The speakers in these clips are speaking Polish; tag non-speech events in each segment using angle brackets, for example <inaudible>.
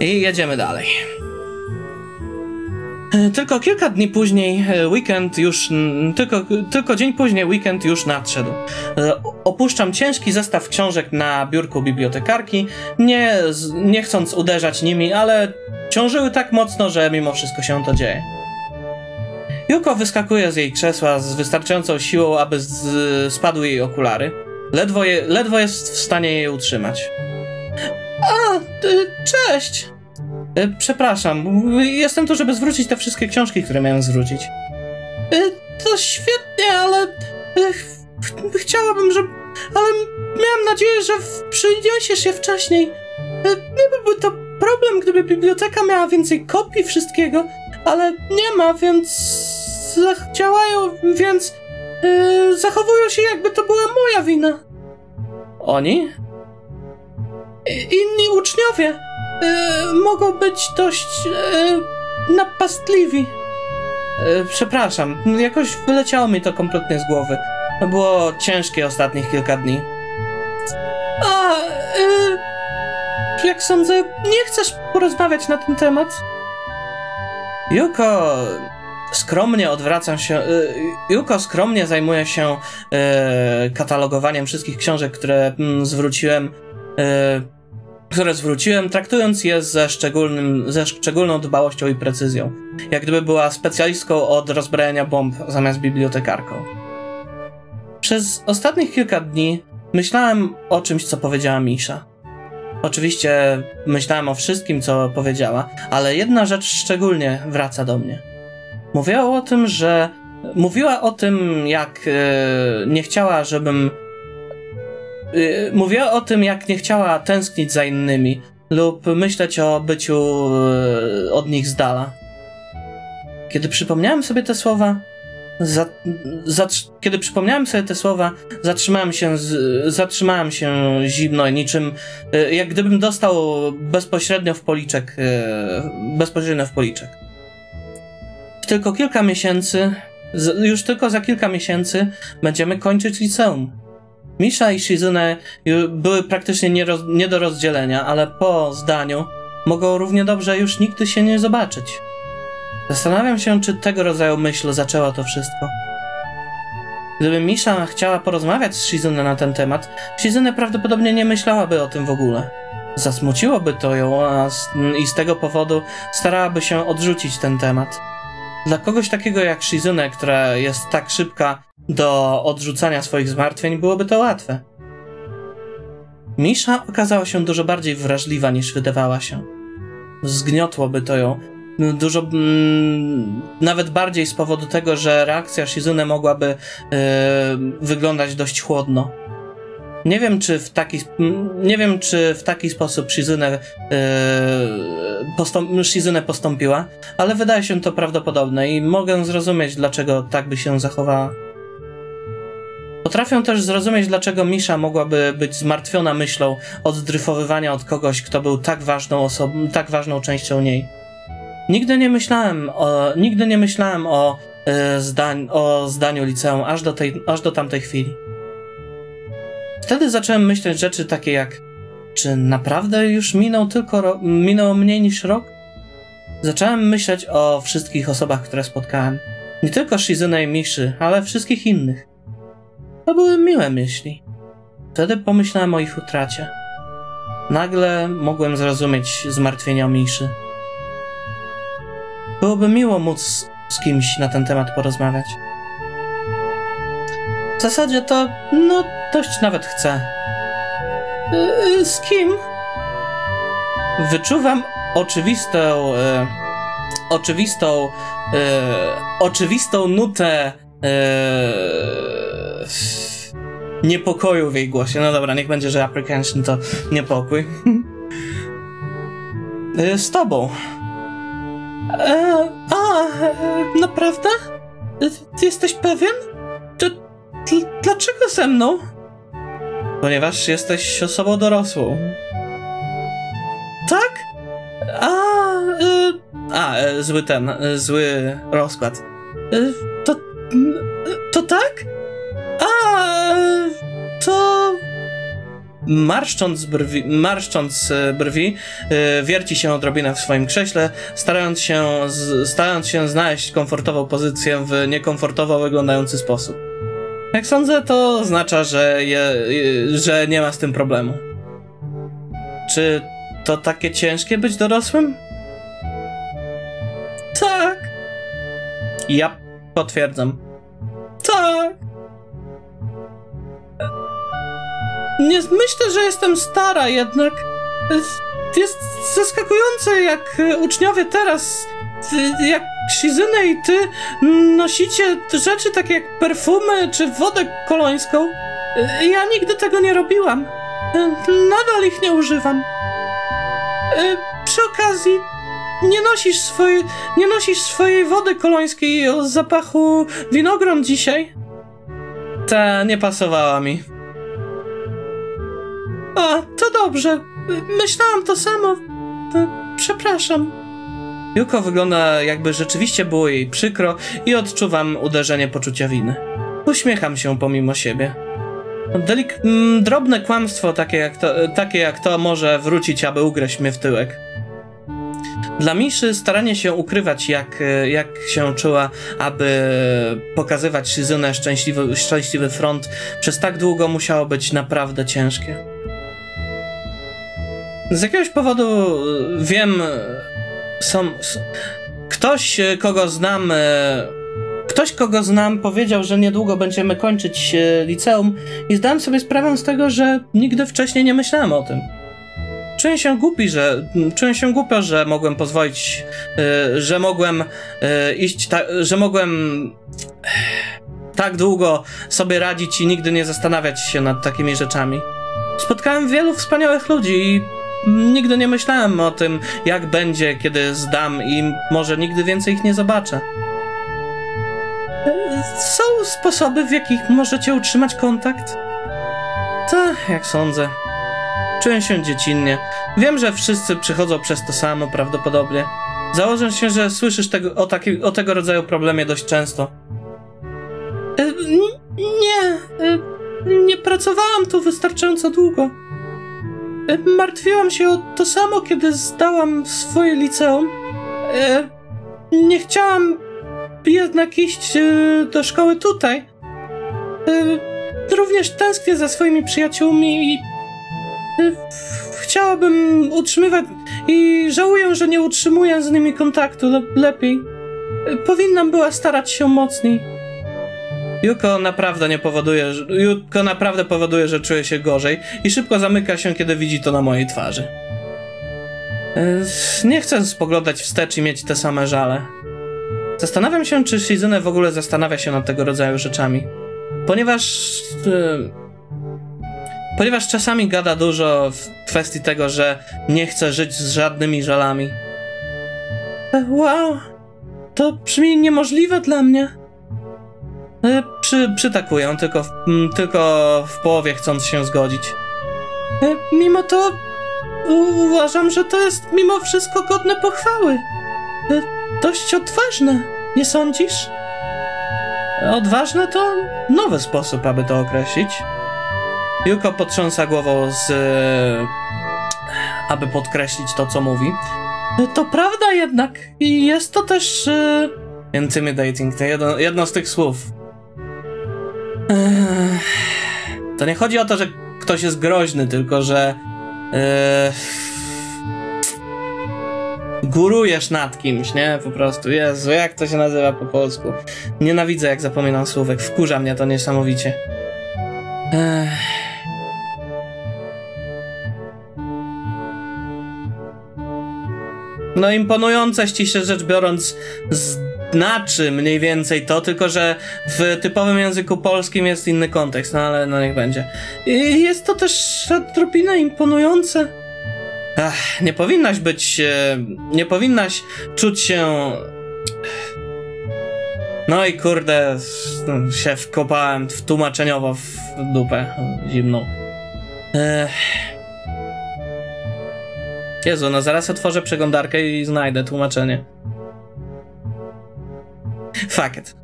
I jedziemy dalej. E, Tylko kilka dni później e, weekend już, tylko, tylko dzień później weekend już nadszedł. E, Opuszczam ciężki zestaw książek na biurku bibliotekarki, nie, nie chcąc uderzać nimi, ale ciążyły tak mocno, że mimo wszystko się to dzieje. Juko wyskakuje z jej krzesła z wystarczającą siłą, aby z, spadły jej okulary. Ledwo, je, ledwo jest w stanie je utrzymać. A, y, cześć! E, Przepraszam, jestem tu, żeby zwrócić te wszystkie książki, które miałem zwrócić. E, To świetnie, ale e, ch- chciałabym, że. Ale miałem nadzieję, że przyniesiesz je wcześniej. E, Nie byłby to problem, gdyby biblioteka miała więcej kopii wszystkiego, ale nie ma, więc działają, więc e, zachowują się, jakby to była moja wina. Oni? I- Inni uczniowie e, mogą być dość e, napastliwi. E, przepraszam, jakoś wyleciało mi to kompletnie z głowy. Było ciężkie ostatnich kilka dni. A, e, jak sądzę, nie chcesz porozmawiać na ten temat? Juko skromnie odwracam się. e, Juko skromnie zajmuje się katalogowaniem wszystkich książek, które mm, zwróciłem. Które zwróciłem, traktując je ze, szczególnym, ze szczególną dbałością i precyzją. Jak gdyby była specjalistką od rozbrajania bomb zamiast bibliotekarką. Przez ostatnich kilka dni myślałem o czymś, co powiedziała Misza. Oczywiście myślałem o wszystkim, co powiedziała, ale jedna rzecz szczególnie wraca do mnie. Mówiła o tym, że. Mówiła o tym, jak e, nie chciała, żebym Y, Mówiła o tym, jak nie chciała tęsknić za innymi lub myśleć o byciu y, od nich z dala. Kiedy przypomniałem sobie te słowa, za, zatr- kiedy przypomniałem sobie te słowa, zatrzymałem się, z, zatrzymałem się zimno, niczym y, jak gdybym dostał bezpośrednio w policzek, bezpośrednio w policzek. Tylko kilka miesięcy, już tylko za kilka miesięcy będziemy kończyć liceum. Misha i Shizune były praktycznie nie, roz, nie do rozdzielenia, ale po zdaniu mogą równie dobrze już nigdy się nie zobaczyć. Zastanawiam się, czy tego rodzaju myśl zaczęła to wszystko. Gdyby Misha chciała porozmawiać z Shizune na ten temat, Shizune prawdopodobnie nie myślałaby o tym w ogóle. Zasmuciłoby to ją, a z, i z tego powodu starałaby się odrzucić ten temat. Dla kogoś takiego jak Shizune, która jest tak szybka do odrzucania swoich zmartwień, byłoby to łatwe. Misza okazała się dużo bardziej wrażliwa niż wydawała się. Zgniotłoby to ją. Dużo. Mm, nawet bardziej z powodu tego, że reakcja Shizune mogłaby e, wyglądać dość chłodno. Nie wiem, czy w taki, nie wiem, czy w taki sposób Shizune, e, postąp, Shizune postąpiła, ale wydaje się to prawdopodobne i mogę zrozumieć, dlaczego tak by się zachowała. Potrafię też zrozumieć, dlaczego Misza mogłaby być zmartwiona myślą oddryfowywania od kogoś, kto był tak ważną osobą, tak ważną częścią niej. Nigdy nie myślałem o, nigdy nie myślałem o, e, zdań, o zdaniu liceum aż do, tej, aż do tamtej chwili. Wtedy zacząłem myśleć rzeczy takie jak czy naprawdę już minął tylko minął mniej niż rok? Zacząłem myśleć o wszystkich osobach, które spotkałem. Nie tylko Shizune i Miszy, ale wszystkich innych. To były miłe myśli. Wtedy pomyślałem o ich utracie. Nagle mogłem zrozumieć zmartwienia Miszy. Byłoby miło móc z kimś na ten temat porozmawiać. W zasadzie to, no, dość nawet chcę. Yy, z kim? Wyczuwam oczywistą, e, oczywistą, oczywistą nutę niepokoju w jej głosie. No dobra, niech będzie, że apprehension to niepokój. <laughs> Z tobą. E, a, naprawdę? Ty jesteś pewien? Dl- dlaczego ze mną? Ponieważ jesteś osobą dorosłą. Tak? A, e, a e, zły ten, e, zły rozkład. E, to, to tak? A, to... marszcząc brwi, marszcząc e, brwi e, wierci się odrobinę w swoim krześle, starając się, z, starając się znaleźć komfortową pozycję w niekomfortowo wyglądający sposób. Jak sądzę, to oznacza, że, je, że nie ma z tym problemu. Czy to takie ciężkie być dorosłym? Tak. Ja potwierdzam. Tak. Nie myślę, że jestem stara, jednak jest zaskakujące, jak uczniowie teraz, jak Shizyny i ty nosicie rzeczy takie jak perfumy czy wodę kolońską. Ja nigdy tego nie robiłam. Nadal ich nie używam. Przy okazji, nie nosisz swojej, nie nosisz swojej wody kolońskiej o zapachu winogron dzisiaj? Ta nie pasowała mi. A, to dobrze. Myślałam to samo. Przepraszam. Juko wygląda jakby rzeczywiście było jej przykro i odczuwam uderzenie poczucia winy. Uśmiecham się pomimo siebie. Delik drobne kłamstwo takie jak, to, takie jak to może wrócić, aby ugryźć mnie w tyłek. Dla Miszy staranie się ukrywać, jak, jak się czuła, aby pokazywać Shizunę szczęśliwy, szczęśliwy front, przez tak długo musiało być naprawdę ciężkie. Z jakiegoś powodu wiem, są, ktoś, kogo znam, ktoś, kogo znam, powiedział, że niedługo będziemy kończyć liceum i zdałem sobie sprawę z tego, że nigdy wcześniej nie myślałem o tym. Czuję się głupi, że czuję się głupio, że mogłem pozwolić, że mogłem iść, że mogłem tak długo sobie radzić i nigdy nie zastanawiać się nad takimi rzeczami. Spotkałem wielu wspaniałych ludzi i nigdy nie myślałem o tym, jak będzie, kiedy zdam i może nigdy więcej ich nie zobaczę. Są sposoby, w jakich możecie utrzymać kontakt? Tak, jak sądzę. Czuję się dziecinnie. Wiem, że wszyscy przychodzą przez to samo prawdopodobnie. Założę się, że słyszysz tego, o, taki, o tego rodzaju problemie dość często. E, nie, e, nie pracowałam tu wystarczająco długo. Martwiłam się o to samo, kiedy zdałam swoje liceum. E, nie chciałam jednak iść e, do szkoły tutaj. E, również tęsknię za swoimi przyjaciółmi i chciałabym utrzymywać i żałuję, że nie utrzymuję z nimi kontaktu le lepiej. Powinnam była starać się mocniej. Juko naprawdę nie powoduje, Juko naprawdę powoduje, że czuje się gorzej i szybko zamyka się, kiedy widzi to na mojej twarzy. Nie chcę spoglądać wstecz i mieć te same żale. Zastanawiam się, czy Shizune w ogóle zastanawia się nad tego rodzaju rzeczami. Ponieważ... Yy, ponieważ czasami gada dużo w kwestii tego, że nie chce żyć z żadnymi żalami. Wow, to brzmi niemożliwe dla mnie. E, przy, przytakuję, tylko w, tylko w połowie chcąc się zgodzić. E, mimo to uważam, że to jest mimo wszystko godne pochwały. E, dość odważne, nie sądzisz? Odważne to nowy sposób, aby to określić. Juko potrząsa głową z... aby podkreślić to, co mówi. To prawda jednak. I jest to też... Intimidating, to jedno, jedno z tych słów. To nie chodzi o to, że ktoś jest groźny, tylko że... Yy... Górujesz nad kimś, nie? Po prostu. Jezu, jak to się nazywa po polsku? Nienawidzę, jak zapominam słówek. Wkurza mnie to niesamowicie. Ech... No imponujące ściśle rzecz biorąc znaczy mniej więcej to, tylko że w typowym języku polskim jest inny kontekst, no ale no niech będzie. I jest to też odrobinę imponujące. Ach, nie powinnaś być, e, nie powinnaś czuć się... No i kurde, się wkopałem w tłumaczeniowo w dupę zimną. Ech. Jezu, no zaraz otworzę przeglądarkę i znajdę tłumaczenie. Fuck it.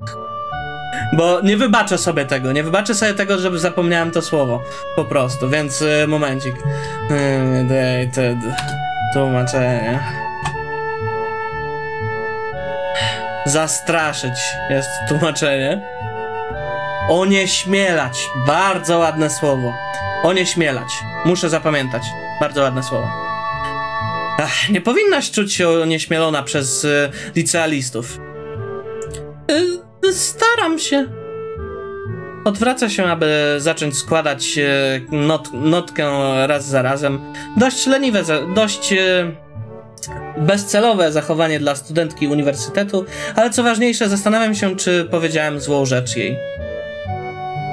Bo nie wybaczę sobie tego, nie wybaczę sobie tego, żeby zapomniałem to słowo. Po prostu, więc y, momencik. Y. Tłumaczenie. Zastraszyć jest tłumaczenie. Onieśmielać. Bardzo ładne słowo. Onieśmielać. Muszę zapamiętać. Bardzo ładne słowo. Ach, nie powinnaś czuć się onieśmielona przez y, licealistów. Y, staram się. Odwraca się, aby zacząć składać y, not, notkę raz za razem. Dość leniwe, dość y, bezcelowe zachowanie dla studentki uniwersytetu, ale co ważniejsze, zastanawiam się, czy powiedziałem złą rzecz jej.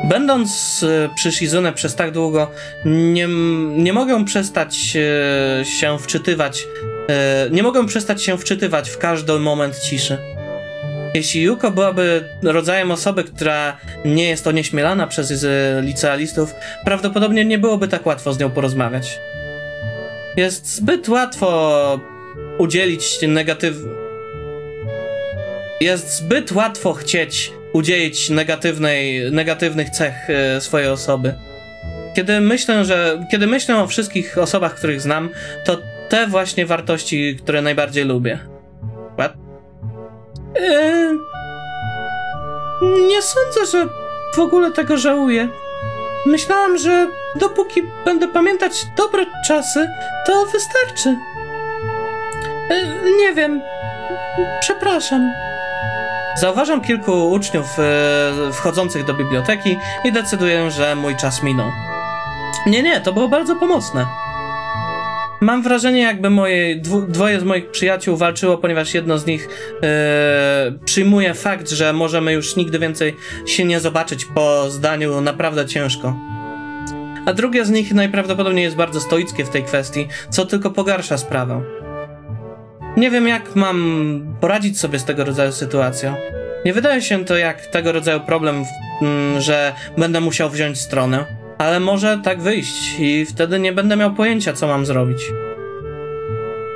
Będąc przy Shizune przez tak długo, nie, nie mogę przestać się wczytywać, nie mogę przestać się wczytywać w każdy moment ciszy. Jeśli Yuko byłaby rodzajem osoby, która nie jest onieśmielana przez licealistów, prawdopodobnie nie byłoby tak łatwo z nią porozmawiać. Jest zbyt łatwo udzielić negatyw... Jest zbyt łatwo chcieć udzielić negatywnej, negatywnych cech e, swojej osoby. Kiedy myślę, że kiedy myślę o wszystkich osobach, których znam, to te właśnie wartości, które najbardziej lubię. Eee, nie sądzę, że w ogóle tego żałuję. Myślałam, że dopóki będę pamiętać dobre czasy, to wystarczy. Eee, nie wiem. Przepraszam. Zauważam kilku uczniów e, wchodzących do biblioteki i decyduję, że mój czas minął. Nie, nie, to było bardzo pomocne. Mam wrażenie, jakby moje dwu, dwoje z moich przyjaciół walczyło, ponieważ jedno z nich e, przyjmuje fakt, że możemy już nigdy więcej się nie zobaczyć po zdaniu naprawdę ciężko. A drugie z nich najprawdopodobniej jest bardzo stoickie w tej kwestii, co tylko pogarsza sprawę. Nie wiem, jak mam poradzić sobie z tego rodzaju sytuacją. Nie wydaje się to jak tego rodzaju problem, że będę musiał wziąć stronę, ale może tak wyjść i wtedy nie będę miał pojęcia, co mam zrobić.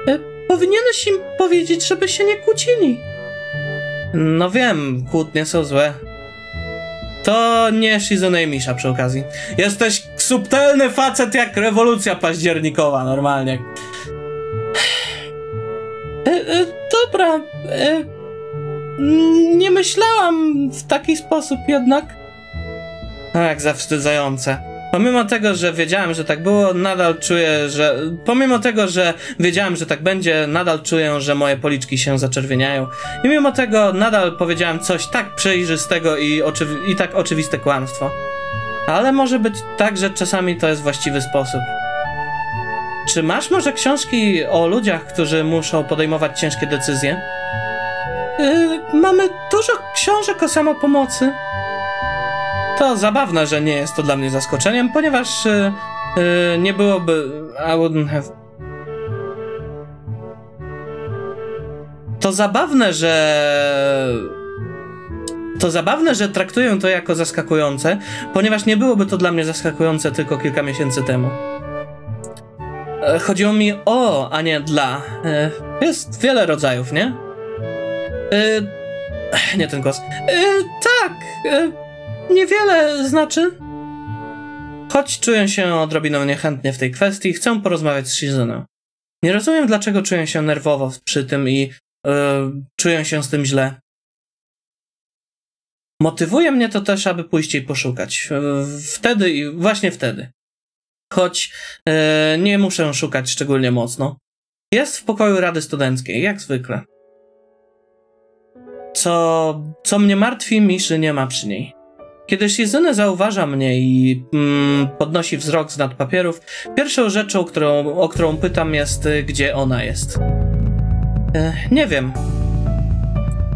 E, powinieneś im powiedzieć, żeby się nie kłócili. No wiem, kłótnie są złe. To nie Shizune Misha przy okazji. Jesteś subtelny facet jak rewolucja październikowa, normalnie. E, e, dobra. E, nie myślałam w taki sposób jednak. A jak zawstydzające. Pomimo tego, że wiedziałem, że tak było, nadal czuję, że. Pomimo tego, że wiedziałem, że tak będzie, nadal czuję, że moje policzki się zaczerwieniają. I mimo tego, nadal powiedziałem coś tak przejrzystego i, oczywi- i tak oczywiste kłamstwo. Ale może być tak, że czasami to jest właściwy sposób. Czy masz może książki o ludziach, którzy muszą podejmować ciężkie decyzje? Yy, mamy dużo książek o samopomocy. To zabawne, że nie jest to dla mnie zaskoczeniem, ponieważ yy, yy, nie byłoby. I wouldn't have. To zabawne, że. To zabawne, że traktuję to jako zaskakujące, ponieważ nie byłoby to dla mnie zaskakujące tylko kilka miesięcy temu. E, chodziło mi o, a nie dla. Jest wiele rodzajów, nie? Nie ten głos. tak, niewiele znaczy. Choć czuję się odrobiną niechętnie w tej kwestii, chcę porozmawiać z Shizuną. Nie rozumiem, dlaczego czuję się nerwowo przy tym i czuję się z tym źle. Motywuje mnie to też, aby pójść jej poszukać. Wtedy i właśnie wtedy choć e, nie muszę szukać szczególnie mocno. Jest w pokoju Rady Studenckiej, jak zwykle. Co, co mnie martwi, Miszy nie ma przy niej. Kiedy Shizune zauważa mnie i mm, podnosi wzrok z nad papierów, pierwszą rzeczą, którą, o którą pytam jest, gdzie ona jest. E, nie wiem.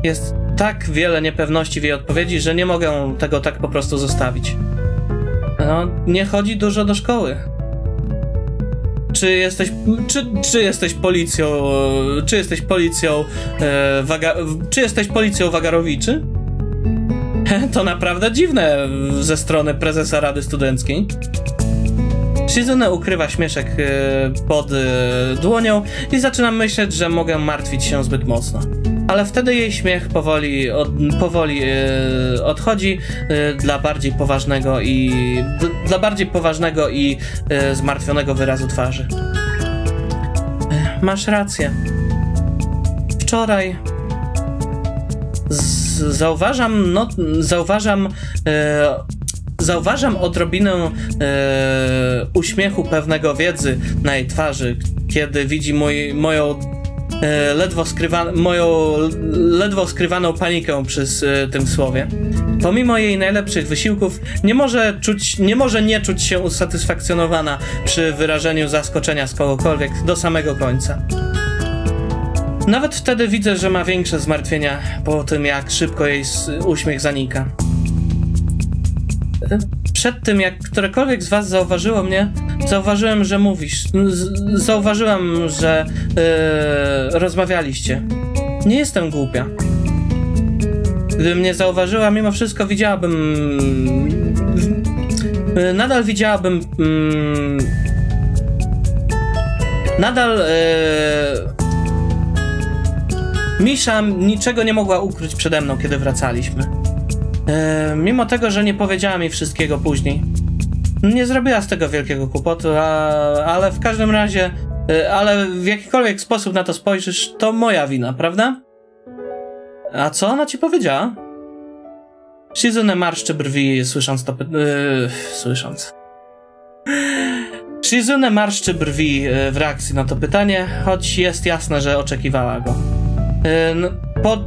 Jest tak wiele niepewności w jej odpowiedzi, że nie mogę tego tak po prostu zostawić. No, nie chodzi dużo do szkoły. Czy jesteś, czy, czy jesteś policją, czy jesteś policją, e, waga, czy jesteś policją Wagarowiczy? <laughs> To naprawdę dziwne ze strony prezesa Rady Studenckiej. Shizune ukrywa śmieszek e, pod e, dłonią i zaczynam myśleć, że mogę martwić się zbyt mocno. ale wtedy jej śmiech powoli, od, powoli yy, odchodzi dla bardziej poważnego i dla bardziej poważnego i zmartwionego wyrazu twarzy. Masz rację. Wczoraj zauważam, no, zauważam zauważam odrobinę e, uśmiechu pewnego wiedzy na jej twarzy, kiedy widzi mój, moją e, ledwo, skrywa, moją ledwo skrywaną panikę przy e, tym słowie. Pomimo jej najlepszych wysiłków, nie może, czuć, nie może nie czuć się usatysfakcjonowana przy wyrażeniu zaskoczenia z kogokolwiek do samego końca. Nawet wtedy widzę, że ma większe zmartwienia po tym, jak szybko jej uśmiech zanika przed tym, jak którekolwiek z was zauważyło mnie, zauważyłem, że mówisz. zauważyłam, że yy, rozmawialiście. Nie jestem głupia. Gdybym nie zauważyła, mimo wszystko widziałabym. Yy, nadal widziałabym. Yy, nadal. Yy, Misza niczego nie mogła ukryć przede mną, kiedy wracaliśmy. E, mimo tego, że nie powiedziała mi wszystkiego później. Nie zrobiła z tego wielkiego kłopotu, a, ale w każdym razie, e, ale w jakikolwiek sposób na to spojrzysz, to moja wina, prawda? A co ona ci powiedziała? Shizune marszczy brwi, słysząc to pytanie. Yy, słysząc. Shizune marszczy brwi w reakcji na to pytanie, choć jest jasne, że oczekiwała go. Yy, po,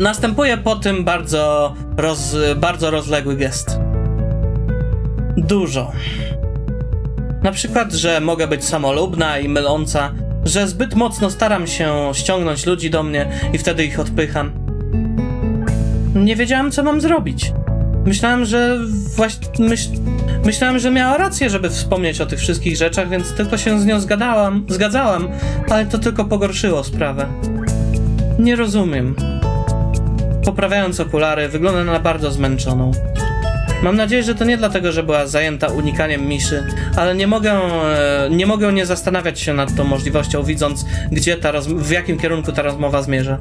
Następuje po tym bardzo, roz, bardzo rozległy gest. Dużo. Na przykład, że mogę być samolubna i myląca, że zbyt mocno staram się ściągnąć ludzi do mnie i wtedy ich odpycham. Nie wiedziałem, co mam zrobić. Myślałem, że właśnie. Myśl, myślałem, że miała rację, żeby wspomnieć o tych wszystkich rzeczach, więc tylko się z nią zgadałam, zgadzałam, ale to tylko pogorszyło sprawę. Nie rozumiem. Poprawiając okulary, wygląda na bardzo zmęczoną. Mam nadzieję, że to nie dlatego, że była zajęta unikaniem miszy, ale nie mogę, e, nie mogę nie zastanawiać się nad tą możliwością, widząc, gdzie ta w jakim kierunku ta rozmowa zmierza.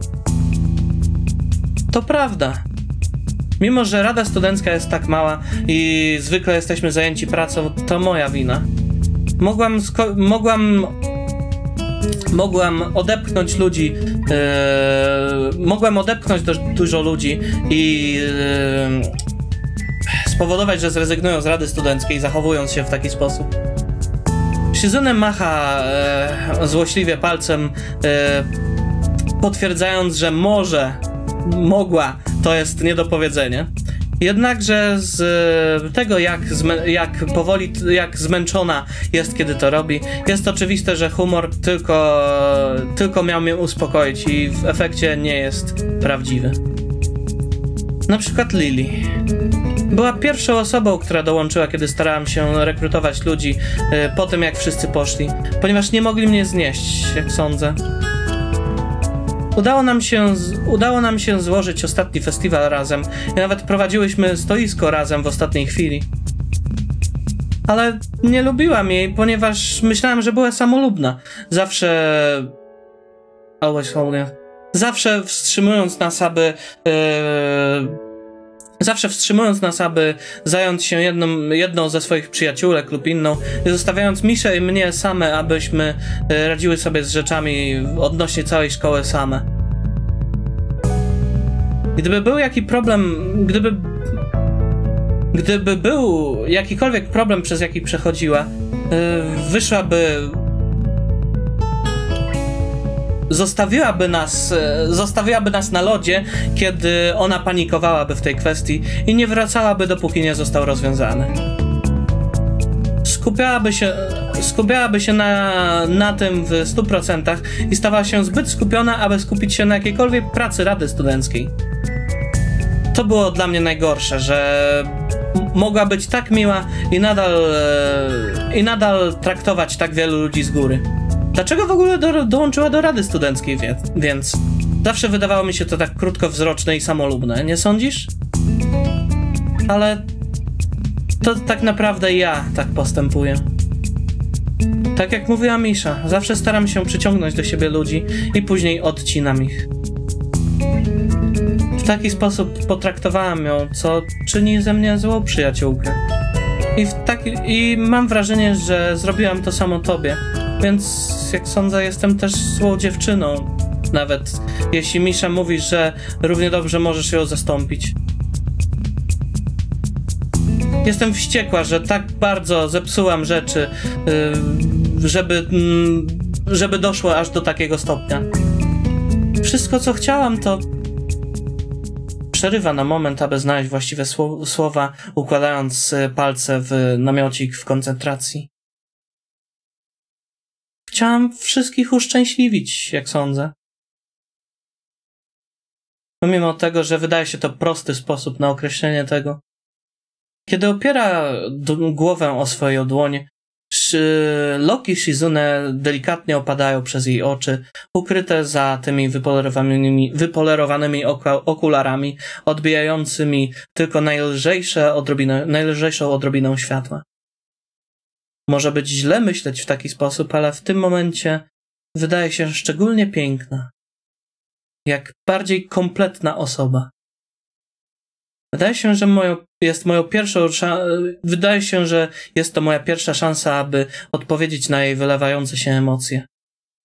To prawda. Mimo, że Rada Studencka jest tak mała i zwykle jesteśmy zajęci pracą, to moja wina. Mogłam, mogłam mogłam odepchnąć ludzi, e, mogłam odepchnąć dość dużo ludzi i e, spowodować, że zrezygnują z Rady Studenckiej, zachowując się w taki sposób. Shizune macha e, złośliwie palcem, potwierdzając, że może, mogła, to jest niedopowiedzenie. Jednakże z e, tego, jak, jak powoli, jak zmęczona jest, kiedy to robi, jest oczywiste, że humor tylko, tylko miał mnie uspokoić i w efekcie nie jest prawdziwy. Na przykład Lily. Była pierwszą osobą, która dołączyła, kiedy starałam się rekrutować ludzi e, po tym, jak wszyscy poszli, ponieważ nie mogli mnie znieść, jak sądzę. Udało nam się, udało nam się złożyć ostatni festiwal razem nawet prowadziłyśmy stoisko razem w ostatniej chwili. Ale nie lubiłam jej, ponieważ myślałam, że była samolubna. Zawsze. Always holding. Zawsze wstrzymując nas, aby. Yy Zawsze wstrzymując nas, aby zająć się jedną, jedną ze swoich przyjaciółek lub inną, zostawiając Miszę i mnie same, abyśmy e, radziły sobie z rzeczami odnośnie całej szkoły same. Gdyby był jakiś problem, gdyby. Gdyby był jakikolwiek problem, przez jaki przechodziła, e, wyszłaby zostawiłaby nas, e, zostawiłaby nas na lodzie, kiedy ona panikowałaby w tej kwestii i nie wracałaby, dopóki nie został rozwiązany. Skupiałaby się, skupiałaby się na, na tym w 100% i stawała się zbyt skupiona, aby skupić się na jakiejkolwiek pracy Rady Studenckiej. To było dla mnie najgorsze, że mogła być tak miła i nadal, e, i nadal traktować tak wielu ludzi z góry. Dlaczego w ogóle do, dołączyła do Rady Studenckiej, więc zawsze wydawało mi się to tak krótkowzroczne i samolubne, nie sądzisz? Ale to tak naprawdę ja tak postępuję. Tak jak mówiła Misza, zawsze staram się przyciągnąć do siebie ludzi i później odcinam ich. W taki sposób potraktowałam ją, co czyni ze mnie złą przyjaciółkę. I, w taki, I mam wrażenie, że zrobiłam to samo tobie. Więc jak sądzę, jestem też złą dziewczyną. Nawet jeśli Misza mówi, że równie dobrze możesz ją zastąpić. Jestem wściekła, że tak bardzo zepsułam rzeczy, yy, żeby, yy, żeby doszło aż do takiego stopnia. Wszystko, co chciałam, to przerywa na moment, aby znaleźć właściwe słowa, układając y, palce w namiocik w koncentracji. Chciałam wszystkich uszczęśliwić, jak sądzę. Pomimo tego, że wydaje się to prosty sposób na określenie tego. Kiedy opiera głowę o swoją dłoń, Loki Shizune delikatnie opadają przez jej oczy, ukryte za tymi wypolerowanymi, wypolerowanymi okularami, odbijającymi tylko najlżejsze odrobinę, najlżejszą odrobinę światła. Może być źle myśleć w taki sposób, ale w tym momencie wydaje się szczególnie piękna. Jak bardziej kompletna osoba. Wydaje się, że jest moją pierwszą wydaje się, że jest to moja pierwsza szansa, aby odpowiedzieć na jej wylewające się emocje.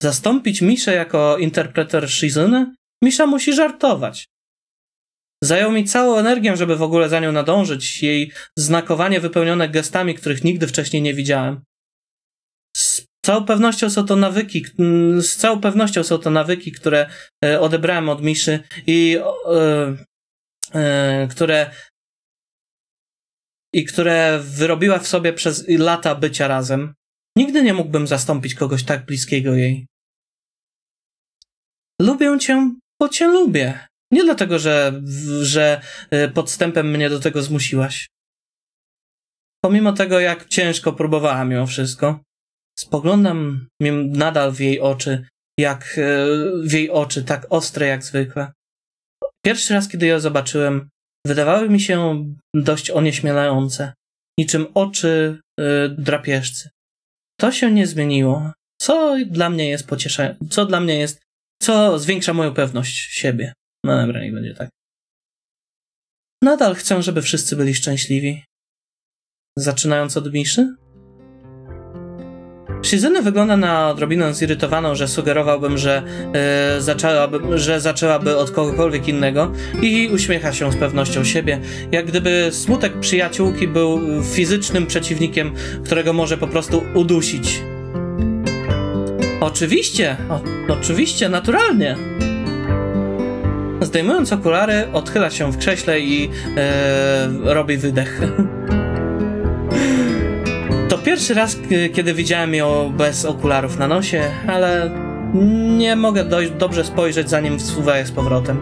Zastąpić Miszę jako interpreter Shizuny? Misza musi żartować. Zajął mi całą energię, żeby w ogóle za nią nadążyć, jej znakowanie wypełnione gestami, których nigdy wcześniej nie widziałem. Z całą pewnością są to nawyki, z całą pewnością są to nawyki, które e, odebrałem od Miszy i e, e, które i które wyrobiła w sobie przez lata bycia razem. Nigdy nie mógłbym zastąpić kogoś tak bliskiego jej. Lubię cię, bo cię lubię. Nie dlatego, że, że y, podstępem mnie do tego zmusiłaś. Pomimo tego, jak ciężko próbowałam mimo wszystko, spoglądam nadal w jej oczy, jak y, w jej oczy, tak ostre jak zwykle. Pierwszy raz, kiedy ją zobaczyłem, wydawały mi się dość onieśmielające, niczym oczy y, drapieżcy. To się nie zmieniło, co dla mnie jest pocieszające, co dla mnie jest, co zwiększa moją pewność siebie. No dobra, niech będzie tak. Nadal chcę, żeby wszyscy byli szczęśliwi. Zaczynając od Miszy? Shizuny wygląda na odrobinę zirytowaną, że sugerowałbym, że, yy, zaczęłaby, że zaczęłaby od kogokolwiek innego i uśmiecha się z pewnością siebie, jak gdyby smutek przyjaciółki był fizycznym przeciwnikiem, którego może po prostu udusić. Oczywiście, o, oczywiście, naturalnie. Zdejmując okulary, odchyla się w krześle i e, robi wydech. <laughs> To pierwszy raz, kiedy widziałem ją bez okularów na nosie, ale nie mogę dość dobrze spojrzeć, zanim wsuwa je z powrotem.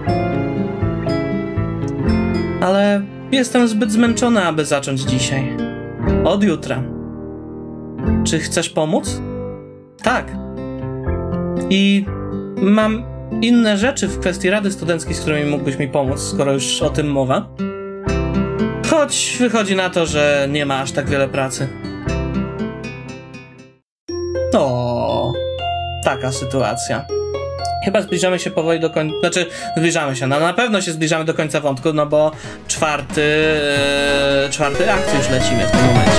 Ale jestem zbyt zmęczona, aby zacząć dzisiaj. Od jutra. Czy chcesz pomóc? Tak. I mam inne rzeczy w kwestii rady studenckiej, z którymi mógłbyś mi pomóc, skoro już o tym mowa. Choć wychodzi na to, że nie ma aż tak wiele pracy. O, taka sytuacja. Chyba zbliżamy się powoli do końca. Znaczy, zbliżamy się. No na pewno się zbliżamy do końca wątku, no bo czwarty. Yy, czwarty akt już lecimy w tym momencie.